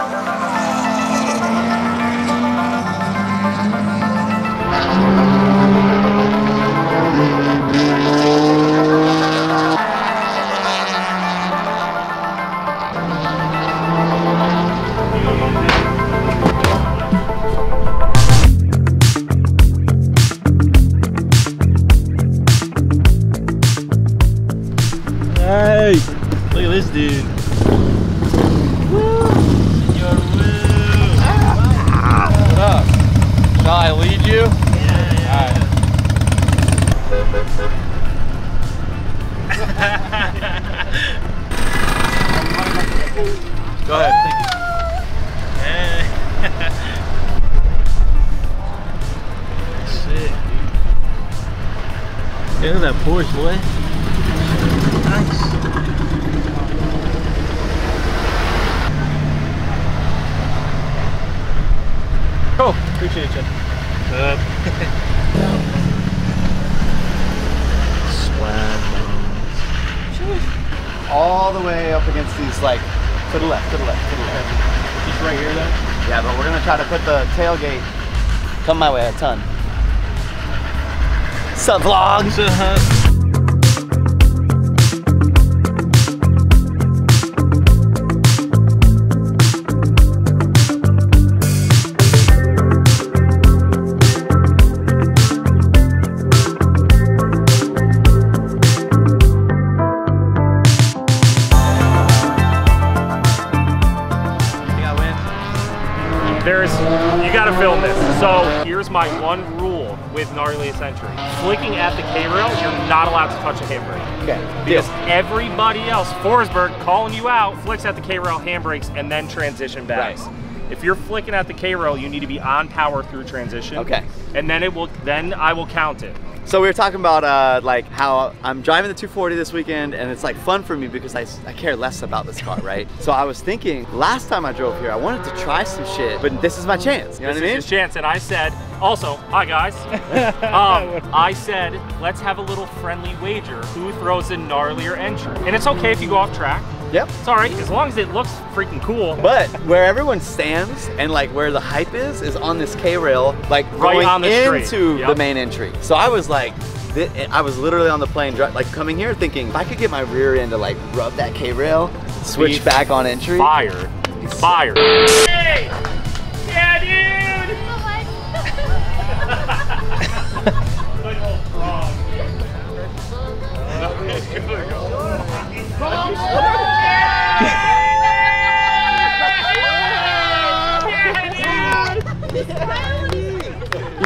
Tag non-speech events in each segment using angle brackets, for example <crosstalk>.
Hey, Go ahead. Hey. Shit, dude. Look at that Porsche, boy. Nice. Cool. Appreciate you. Uh, Swag, All the way like, to the left, to the left, to the left. Just right here though? Yeah, but we're gonna try to put the tailgate. Come my way a ton. Sup vlogs? My one rule with Gnarliest Entry. Flicking at the K-rail, you're not allowed to touch a handbrake. Okay. Because everybody else, Forsberg calling you out, flicks at the K-rail, handbrakes, and then transition backs. If you're flicking at the K-rail, you need to be on power through transition. Okay. And then it will, then I will count it. So we were talking about uh, like how I'm driving the 240 this weekend and it's like fun for me because I, I care less about this car, right? <laughs> so I was thinking last time I drove here, I wanted to try some shit, but this is my chance. You know this what I mean? is his chance. And I said, also, hi guys. <laughs> um, I said, let's have a little friendly wager. Who throws a gnarlier entry? And it's okay if you go off track. Yep. Sorry, as long as it looks freaking cool. But where everyone stands and like where the hype is, is on this K rail, like Right going on the street. into Yep. the main entry. So I was like, I was literally on the plane, like coming here, thinking if I could get my rear end to like rub that K rail, switch Be back on entry. Fire. Fire. Hey! Yeah, dude! <laughs> <laughs>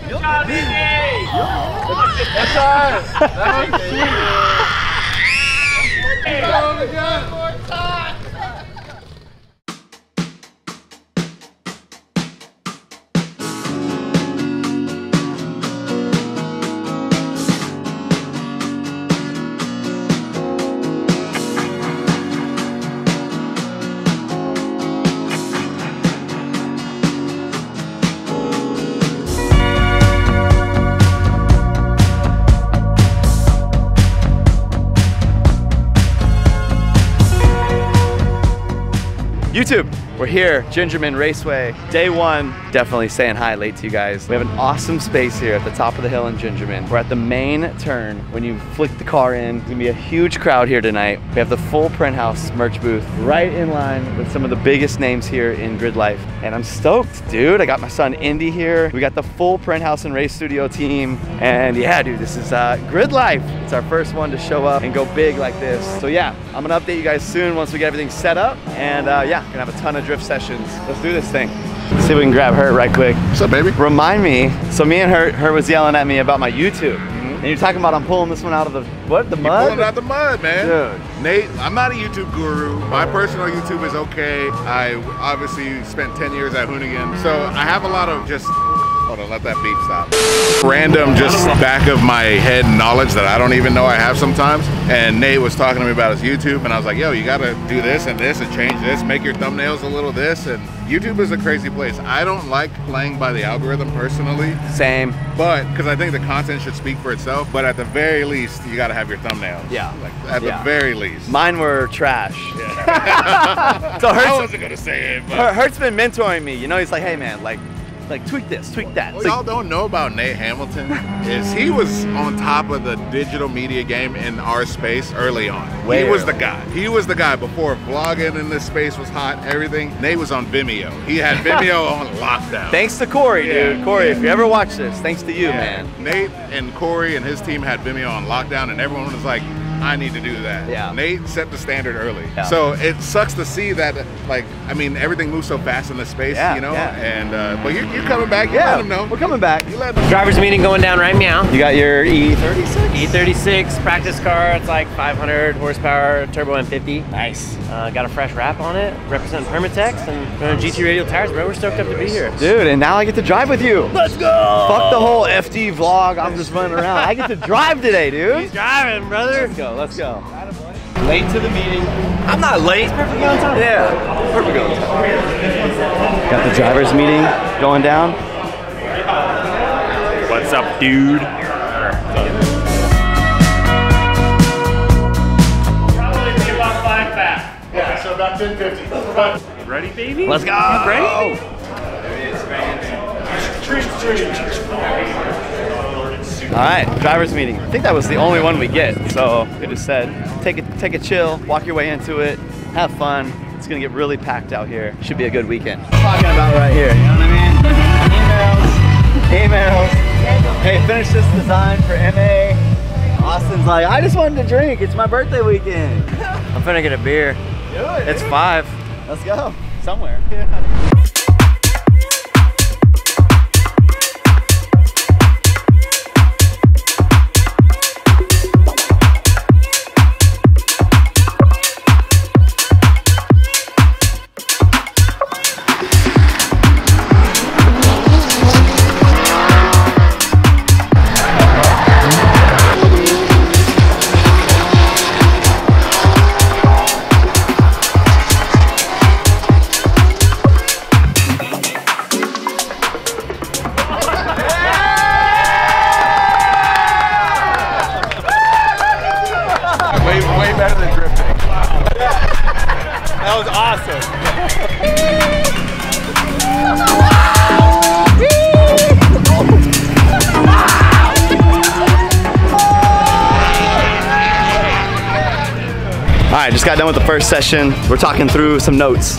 frog. Okay, good. He said again. YouTube, we're here, Gingerman Raceway. Day one, definitely saying hi late to you guys. We have an awesome space here at the top of the hill in Gingerman. We're at the main turn. When you flick the car in, it's gonna be a huge crowd here tonight. We have the full print house merch booth right in line with some of the biggest names here in grid life. And I'm stoked, dude. I got my son Indy here. We got the full print house and race studio team. And yeah, dude, this is uh, grid life. It's our first one to show up and go big like this. So yeah, I'm gonna update you guys soon once we get everything set up. And uh, yeah, gonna have a ton of drift sessions. Let's do this thing. Let's see if we can grab her right quick. What's up, baby? Remind me, so me and her, her was yelling at me about my YouTube. Mm-hmm. And you're talking about I'm pulling this one out of the what? The mud? pulling it out the mud, man. Dude. Nate, I'm not a YouTube guru. My personal YouTube is okay. I obviously spent 10 years at Hoonigan, so I have a lot of just. Hold on, let that beep stop. Random, just back of my head knowledge that I don't even know I have sometimes. And Nate was talking to me about his YouTube, and I was like, yo, you gotta do this and this and change this, make your thumbnails a little this. And YouTube is a crazy place. I don't like playing by the algorithm personally, Same. but because I think the content should speak for itself. But at the very least, you gotta have your thumbnails. Yeah. Like, at Yeah. the very least. Mine were trash. Yeah. <laughs> <laughs> So I wasn't gonna say it, but Hert's been mentoring me. You know, he's like, hey man, like, like tweak this, tweak that. what It's y'all like, don't know about Nate Hamilton is he was on top of the digital media game in our space early on. Way he was early. the guy. He was the guy before vlogging in this space was hot. Everything. Nate was on Vimeo. He had <laughs> Vimeo on lockdown. thanks to Corey, dude. Corey, yeah. if you ever watch this, thanks to you, Yeah. man. Nate and Corey and his team had Vimeo on lockdown, and everyone was like, I need to do that. Yeah. Nate set the standard early. Yeah. So it sucks to see that, like, I mean, everything moves so fast in this space, Yeah, you know? yeah. And, uh, but you're, you're coming back. You Yeah, let them know. we're coming back. You let them Driver's meeting going down right now. You got your E36? E36 practice car. It's like 500 horsepower, turbo M50. Nice. Uh, got a fresh wrap on it, representing Permatex and going GT Radial tires, bro. We're stoked up to be here. Dude, and now I get to drive with you. Let's go! Fuck the whole FD vlog. I'm just running around. I get to drive today, dude. He's driving, brother. Let's go, let's go. Late to the meeting. I'm not late. It's perfectly on time. Yeah, perfect on time. Got the driver's meeting going down. What's up, dude? Probably be about five back. Yeah, so about 1050. Ready, baby? Let's go. You ready? All right, driver's meeting. I think that was the only one we get. So it just said, take a take a chill, walk your way into it, have fun. It's gonna get really packed out here. Should be a good weekend. Talking about right here, you know what I mean? Emails, emails. Hey, finish this design for MA. Austin's like, I just wanted to drink. It's my birthday weekend. I'm finna get a beer. Do it. It's dude. five. Let's go somewhere. Way, done with the first session. We're talking through some notes.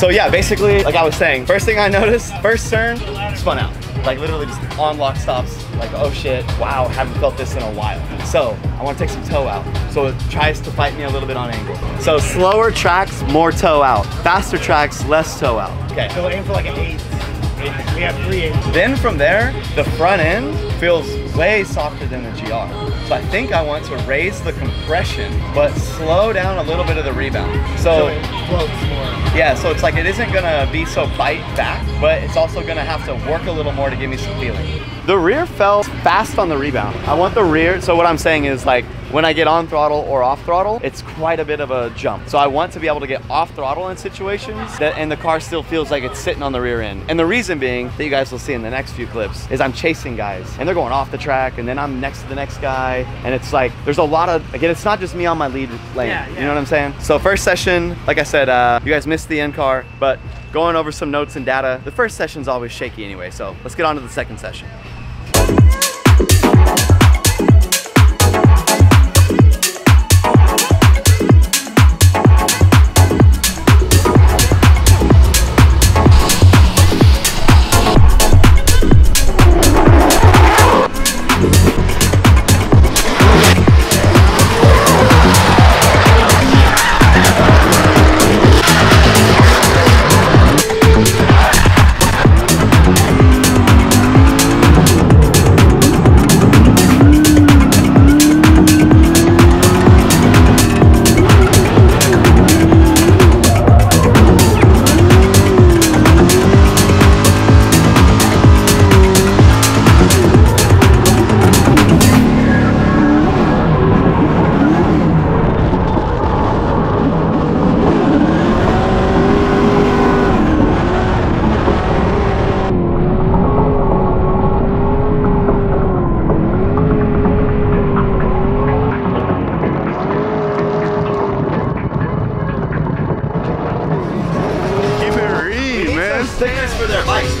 So yeah, basically, like I was saying, first thing I noticed, first turn, spun out. Like literally just on lock stops, like oh shit, wow, haven't felt this in a while. So I want to take some toe out. So it tries to fight me a little bit on angle. So slower tracks, more toe out. Faster tracks, less toe out. Okay. So aim for like an eight. We have three eights. Then from there, the front end feels way softer than the GR. So I think I want to raise the compression, but slow down a little bit of the rebound. So So it floats more. yeah, so it's like it isn't gonna be so bite back, but it's also gonna have to work a little more to give me some feeling. The rear felt fast on the rebound. I want the rear, so what I'm saying is like when I get on throttle or off throttle, it's quite a bit of a jump. So I want to be able to get off throttle in situations that and the car still feels like it's sitting on the rear end. And the reason being that you guys will see in the next few clips is I'm chasing guys and they're going off the track and then I'm next to the next guy and it's like there's a lot of again it's not just me on my lead lane. Yeah, You know what I'm saying? So first session, like I said, uh, you guys missed the end car, but going over some notes and data. The first session's always shaky anyway, so let's get on to the second session.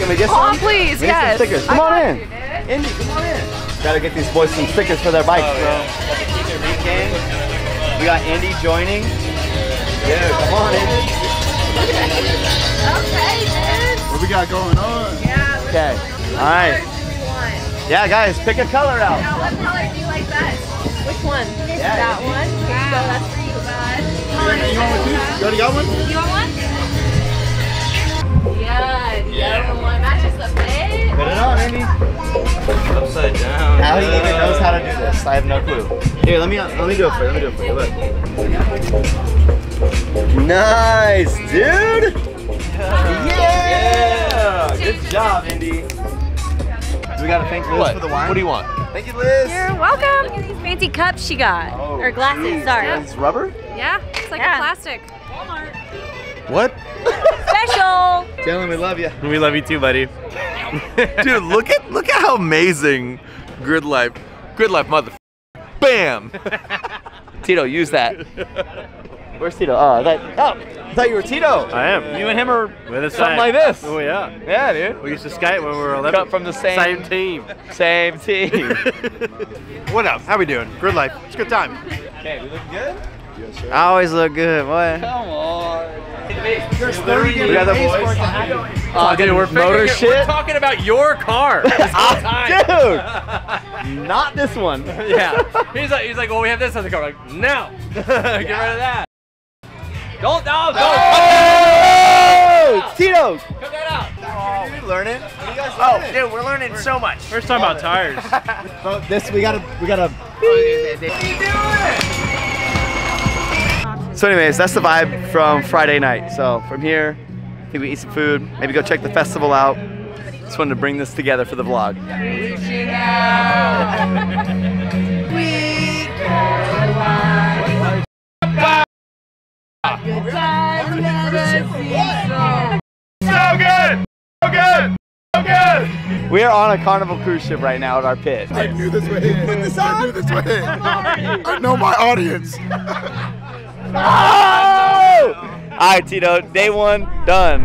Can we get Oh, some? please, We some yes. stickers. Come on in. Indy, come on in. Gotta get these boys some stickers for their bikes, bro. Gang. We got Indy joining. Dude, come on, Indy. Okay, dude. What we got going on? Yeah. Okay. All right. Yeah, guys, pick a color out. Now, what color do you like best? Which one? Yeah, that Indy. one. Here you. That's for you, bud. Come on. You want one? You already got one? You want one? Yeah, the yellow one matches the fit. Put it on, Indy. Upside down. How he even knows how to do this? I have no clue. Here, let me let me do it for you. Let me do it for you. Look. Nice, dude. Yeah. Good job, Indy. Do we gotta thank Liz for the wine? What do you want? Thank you, Liz. You're welcome. Look at these fancy cups she got. Oh, or glasses, geez, sorry. It's rubber? Yeah, it's like Yeah. a plastic. What? Special. Dylan, we love you. We love you too, buddy. Dude, look at look at how amazing Grid Life, Grid Life, mother. Bam! Tito, use that. Where's Tito? Oh, I thought, oh, I thought you were Tito. I am. You and him are with a Something like this. Oh yeah. Yeah, dude. We used to skate when we were 11. Cut from the same, Same team. same team. <laughs> What up? How we doing? Grid Life. It's a good time. okay, we look good? I always look good, boy. Come on. We We got the boys. Oh, dude, we're motor figuring it- shit. We're talking about your car. <laughs> this whole time. Dude, <laughs> not this one. <laughs> yeah. He's like, he's like, well, we have this other car. I'm like, no. Get rid of that. Don't, no, don't. Oh, Tito. Cut that out. Did you learn it? What are you guys Oh, learning? dude, we're learning so much. First time about tires. Oh, this we gotta we gotta. So, anyways, that's the vibe from Friday night. So from here, I think we eat some food, maybe go check the festival out. Just wanted to bring this together for the vlog. We are on a Carnival cruise ship right now at our pit. I knew this this on. I knew this way in. I know my audience. All right, Tito, day one done.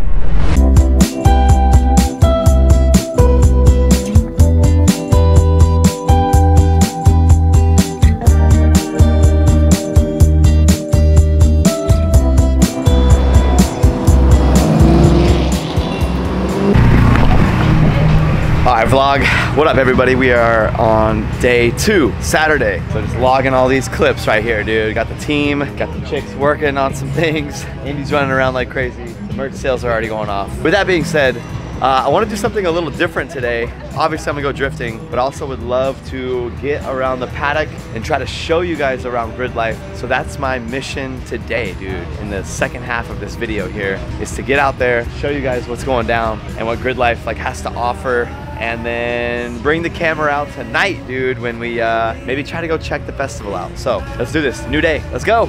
Vlog. What up, everybody? We are on day two, Saturday. So just logging all these clips right here, dude. Got the team, got the chicks working on some things. <laughs> Andy's running around like crazy. The merch sales are already going off. With that being said, uh, I want to do something a little different today. Obviously, I'm gonna go drifting, but also would love to get around the paddock and try to show you guys around grid life. So that's my mission today, dude. In the second half of this video here, is to get out there, show you guys what's going down and what grid life like has to offer and then bring the camera out tonight, dude, when we uh, maybe try to go check the festival out. So let's do this. New day. Let's go.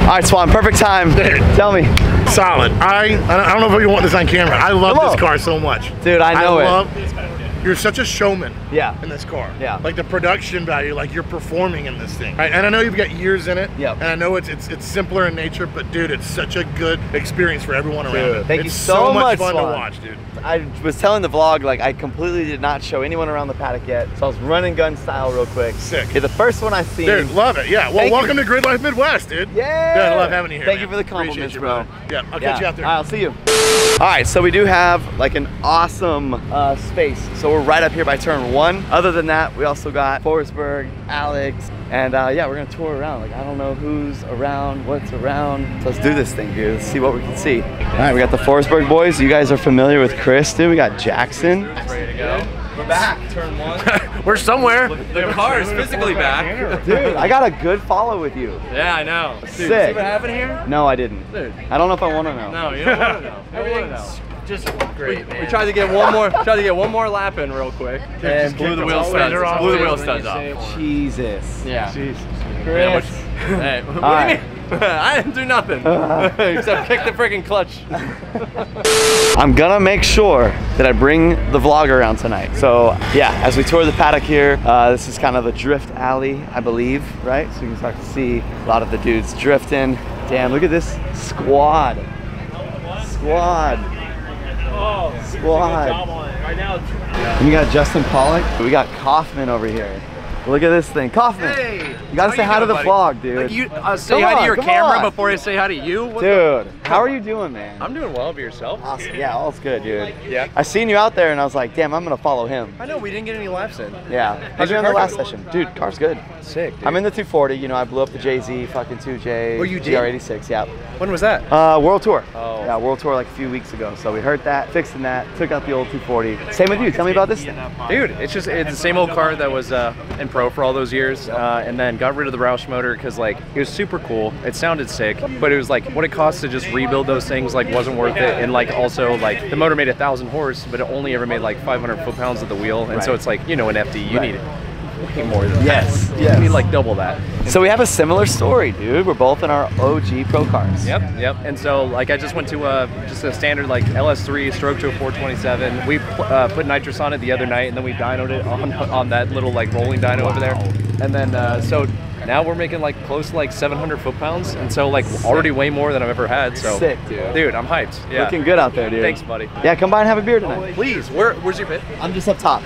All right, Swan, perfect time. <laughs> Tell me. Solid. I I don't know if you want this on camera. I love this car so much. Dude, I know it. You're such a showman Yeah. in this car. Yeah. Like the production value, like you're performing in this thing. Right? And I know you've got years in it. yeah And I know it's it's it's simpler in nature, but dude, it's such a good experience for everyone around Dude, it. thank you it's so much much, fun Swan. to watch, dude. I was telling the vlog, like, I completely did not show anyone around the paddock yet. So I was running gun style real quick. Sick. The first one I seen. Dude, love it. Yeah. Well, Thank welcome you. to Grid Life Midwest, dude. Yeah. Dude, I love having you here. Thank man. you for the compliments, you, bro. brother. Yeah, I'll catch you out there. Right, I'll see you. All right, so we do have like an awesome uh, space. So we're right up here by turn one. Other than that, we also got Forsberg, Alex, and uh, yeah, we're gonna tour around. Like I don't know who's around, what's around. So let's do this thing, dude. Let's see what we can see. All right, we got the Forsberg boys. You guys are familiar with Chris, dude. We got Jackson. Ready to go? We're back. Turn one. We're somewhere. The car is physically back. Dude, I got a good follow with you. Yeah, I know. Dude, Sick. See what happened here? No, I didn't. Dude. I don't know if I want to know. No, you don't want to know. <laughs> Everything's just great, man. We tried to get one more, tried to get one more lap in real quick, and blew the wheel studs. Off. Blew the wheel studs off. Jesus. Yeah. Jesus. Chris. <laughs> Hey, what All do you mean? <laughs> I didn't do nothing <laughs> except kick the freaking clutch. I'm gonna make sure that I bring the vlog around tonight. So yeah, as we tour the paddock here, uh, this is kind of a drift alley, I believe, right? So you can start to see a lot of the dudes drifting. Damn, look at this squad. Squad. Squad. Right now, you got Justin Pawlak. We got Kaufman over here. Look at this thing. Kaufman. Hey, You gotta say you hi to the buddy? vlog, dude. Like you uh, say Come hi on, to your camera on. before I say hi to you. What the- Dude, how are you doing, man? I'm doing well. Be yourself. Awesome. Yeah, all's good, dude. Yeah. I seen you out there and I was like, damn, I'm gonna follow him. I know we didn't get any laps in. Yeah. How's your you on the last session? Dude, car's good. Sick. Dude. I'm in the 240. You know, I blew up the JZ fucking 2J. Oh, you did? GR86. Yeah. When was that? Uh, World Tour. Oh. Yeah, World Tour like a few weeks ago. So we heard that, fixing that, took out the old 240. Same with you. Tell me about this thing. Dude, it's just it's the same old car that was uh, in pro for all those years, uh, and then got rid of the Roush motor because like it was super cool. It sounded sick, but it was like what it cost to just rebuild those things like wasn't worth it. And like also like the motor made a thousand horse, but it only ever made like 500 foot pounds of the wheel, and so it's like you know an FD you Right. need way more than Yes, that. yes. You need like double that. So we have a similar story, dude. We're both in our OG pro cars. Yep, yep. And so, like, I just went to uh, just a standard like LS3 stroke to a 427. We uh, put nitrous on it the other night, and then we dynoed it on <laughs> on that little like rolling dyno over there. And then uh, so now we're making like close to like 700 foot pounds, and so like already way more than I've ever had. So Sick, dude. dude, I'm hyped. Yeah. Looking good out there, dude. Thanks, buddy. Yeah, come by and have a beer tonight. Please. Where? Where's your pit? I'm just up top.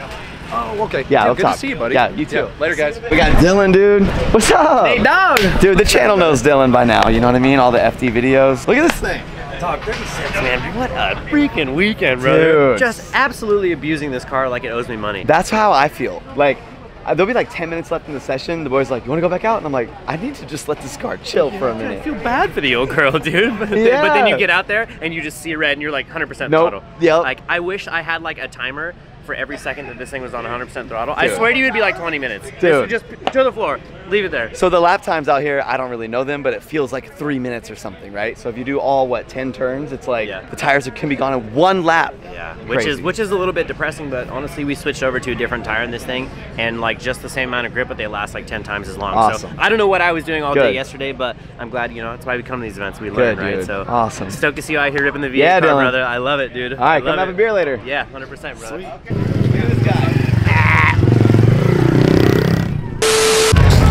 Oh, okay. Yeah, up good top. to see you, buddy. Yeah, you too. later, guys. We got Dylan, dude. What's up? Hey, dog. Dude, the channel knows Dylan by now. You know what I mean? All the FD videos. Look at this thing. Dog, 36, man. What a freaking weekend, bro. Dude. Just absolutely abusing this car like it owes me money. That's how I feel. Like, there'll be like 10 minutes left in the session. The boy's like, You want to go back out? And I'm like, I need to just let this car chill for a minute. I feel bad for the old girl, <laughs> dude. But, then, but then you get out there and you just see red and you're like 100% Nope. throttle. Yep. Like, I wish I had like a timer for every second that this thing was on 100% throttle. I swear to you, it'd be like 20 minutes. This Dude. would just to the floor, leave it there. So the lap times out here, I don't really know them, but it feels like three minutes or something, right? So if you do all what 10 turns, it's like Yeah. the tires can be gone in one lap. Yeah, which is which is a little bit depressing, but honestly, we switched over to a different tire in this thing, and like just the same amount of grip, but they last like ten times as long. Awesome. So I don't know what I was doing all Good. day yesterday, but I'm glad you know that's why we come to these events. We learn, Good, right? dude. So Awesome. Stoked to see you out here ripping the V8 Yeah, car, Dylan. brother. I love it, dude. All right, come love have a beer later. Yeah, hundred percent, brother.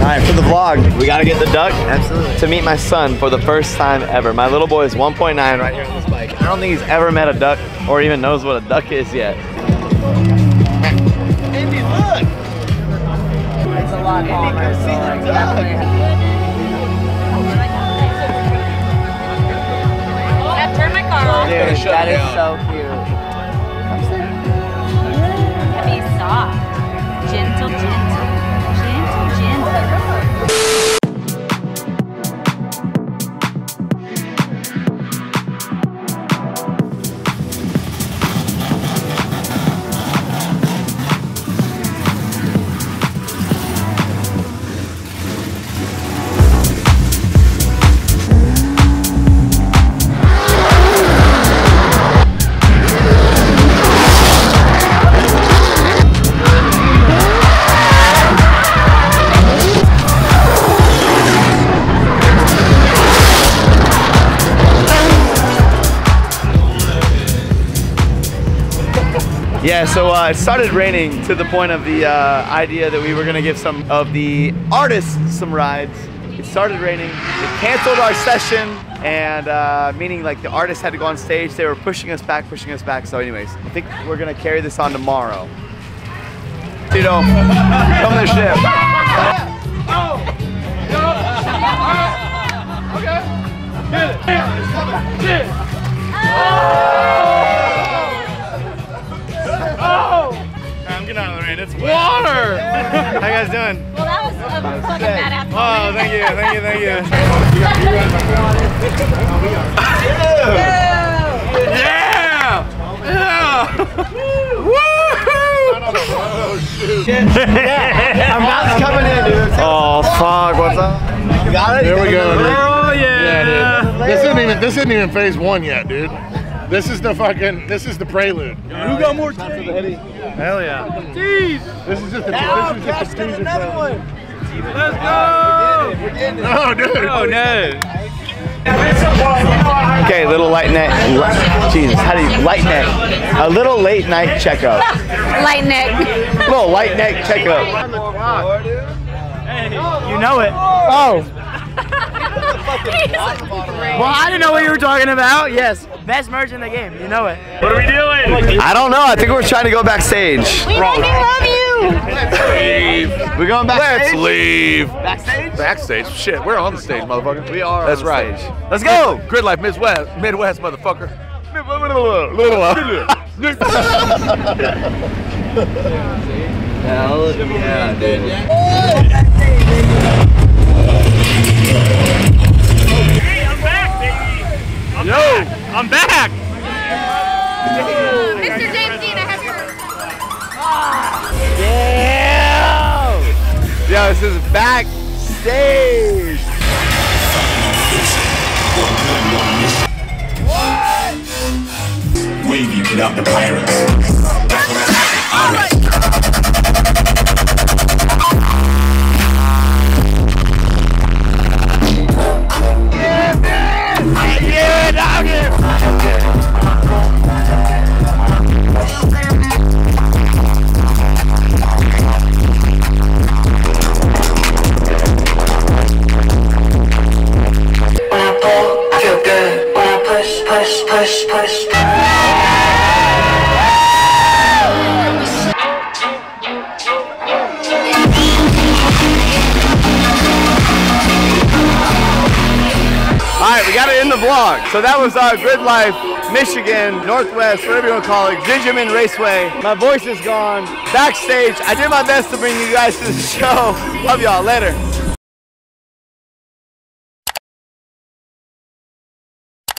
All right, for the vlog, we gotta get the duck. Absolutely. To meet my son for the first time ever. My little boy is 1.9 right here on this bike. I don't think he's ever met a duck or even knows what a duck is yet. Andy, look! It's a lot calmer, so like, the duck. Yeah, turn my car off. Dude, that is so cute. Be soft. Gentle, gentle. Gentle, Yeah, so uh, it started raining to the point of the uh, idea that we were gonna give some of the artists some rides. It started raining, it canceled our session, and uh, meaning like the artists had to go on stage. They were pushing us back, pushing us back. So, anyways, I think we're gonna carry this on tomorrow. Tito, come to the ship. I'm Oh, thank you, thank you, thank you. Yeah! Yeah! I'm not coming in, dude. Oh fuck, what's up? Got it? There we go, dude. Oh yeah! dude. This isn't even this isn't even phase one yet, dude. This is the fucking this is the prelude. Who got more teeth? Hell yeah! This is just the this is just the teaser trailer. Let's go! Oh, dude. Oh no. Okay, little light night. Jesus, how do you light neck? A little late night checkup. Light neck. little light neck checkup. You know it. Oh, <laughs> Well, I didn't know what you were talking about. Yes. Best merch in the game. You know it. What are we doing? I don't know. I think we're trying to go backstage. We fucking love you. Leave. We're going backstage. Let's leave. Backstage. Backstage. Shit, we're on the stage, motherfucker. We are. That's on the right. stage. Let's go. Grid Life Midwest, Midwest, motherfucker. Hell yeah, dude. Hey, I'm back, baby. I'm back. I'm back. Mr. James Yo, this is backstage. What? Wavy without the pirates. When So that was our Grid Life, Michigan, Northwest, whatever you want to call it, Gingerman Raceway. My voice is gone. Backstage, I did my best to bring you guys to the <laughs> show. Love y'all. Later.